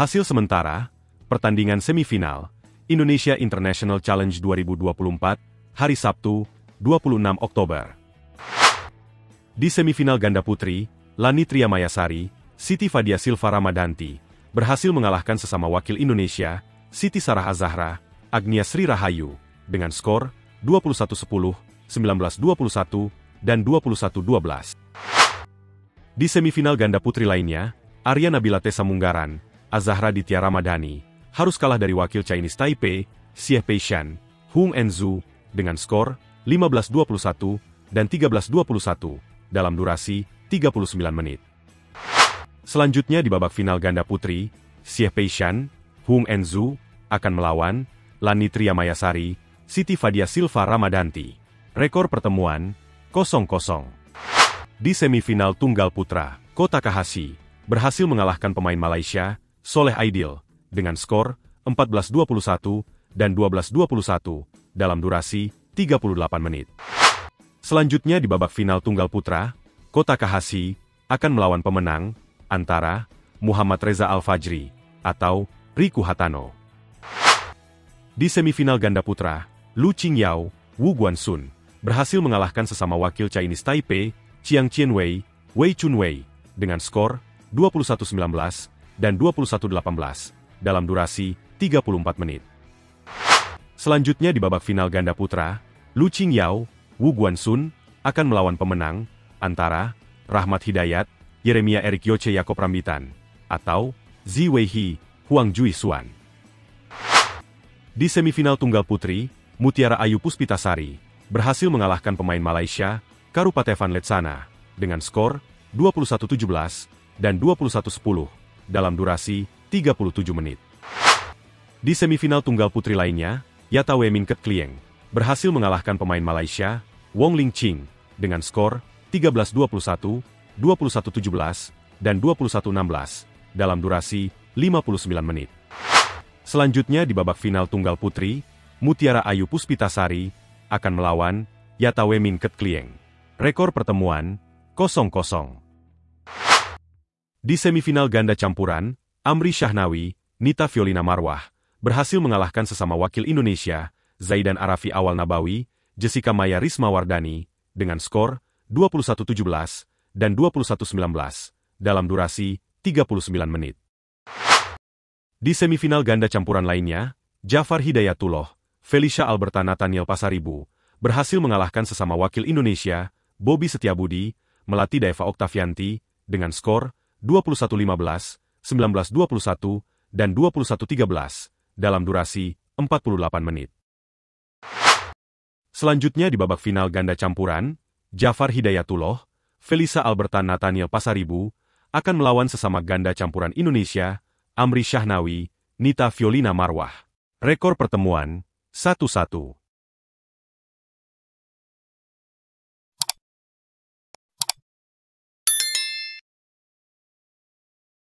Hasil sementara, pertandingan semifinal, Indonesia International Challenge 2024, hari Sabtu, 26 Oktober. Di semifinal ganda putri, Lani Triamayasari, Siti Fadia Silva Ramadanti, berhasil mengalahkan sesama wakil Indonesia, Siti Sarah Azahra, Agnia Sri Rahayu, dengan skor 21-10, 19-21, dan 21-12. Di semifinal ganda putri lainnya, Arya Nabila Tessa Munggaran, Azahra Ditya Ramadhani, harus kalah dari wakil Chinese Taipei, Xie Peishan, Hung Enzu, dengan skor 15-21 dan 13-21 dalam durasi 39 menit. Selanjutnya di babak final ganda putri, Xie Peishan, Hung Enzu, akan melawan Lani Triamayasari, Siti Fadia Silva Ramadanti. Rekor pertemuan, 0-0. Di semifinal tunggal putra, Kota Kahasi berhasil mengalahkan pemain Malaysia, Soleh Aidil, dengan skor 14-21 dan 12-21 dalam durasi 38 menit. Selanjutnya di babak final tunggal putra, Kota Kahasi akan melawan pemenang antara Muhammad Reza Al-Fajri atau Riku Hatano. Di semifinal ganda putra, Lu Qingyao, Wu Guansun berhasil mengalahkan sesama wakil Chinese Taipei Chiang Chien-wei, Wei Chun-wei, dengan skor 21-19 dan 21-18 dalam durasi 34 menit. Selanjutnya di babak final ganda putra, Lu Qingyao, Wu Guansun akan melawan pemenang antara Rahmat Hidayat, Yeremia Erik Yoche Yakob Rambitan, atau Zi Weihi, Huang Jui Suan. Di semifinal tunggal putri, Mutiara Ayu Puspitasari berhasil mengalahkan pemain Malaysia, Karupatevan Letsana, dengan skor 21-17 dan 21-10 dalam durasi 37 menit. Di semifinal tunggal putri lainnya, Yata Wemin Ket Klieng berhasil mengalahkan pemain Malaysia, Wong Ling Ching, dengan skor 13-21, 21-17, dan 21-16 dalam durasi 59 menit. Selanjutnya di babak final tunggal putri, Mutiara Ayu Puspitasari akan melawan Yata Wemin Ket Klieng. Rekor pertemuan, 0-0. Di semifinal ganda campuran, Amri Syahnawi, Nita Violina Marwah, berhasil mengalahkan sesama wakil Indonesia, Zaidan Arafi Awal Nabawi, Jessica Maya Risma Wardani, dengan skor 21-17 dan 21-19 dalam durasi 39 menit. Di semifinal ganda campuran lainnya, Jafar Hidayatullah, Felicia Alberta Nathaniel Pasaribu, berhasil mengalahkan sesama wakil Indonesia, Bobby Setiabudi, melatih Deva Oktavianti, dengan skor 21-15, 19-21, dan 21-13, dalam durasi 48 menit. Selanjutnya di babak final ganda campuran, Jafar Hidayatullah, Felisa Alberta Nathaniel Pasaribu, akan melawan sesama ganda campuran Indonesia, Amri Syahnawi, Nita Violina Marwah. Rekor pertemuan, 1-1.